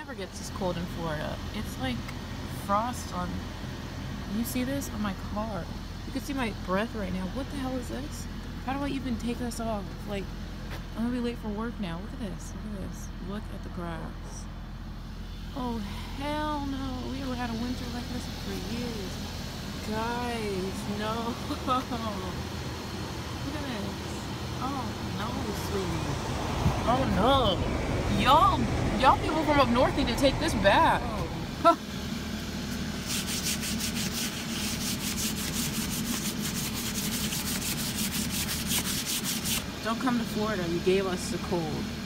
never gets this cold in Florida. It's like frost on. You see this on my car? You can see my breath right now. What the hell is this? How do I even take this off? Like, I'm gonna be late for work now. Look at this. Look at this. Look at the grass. Oh hell no! We haven't had a winter like this for years. Guys, no. Look at this. Oh no, sweetie. Oh no. Y'all, y'all people from up north need to take this back. Oh. Don't come to Florida. You gave us the cold.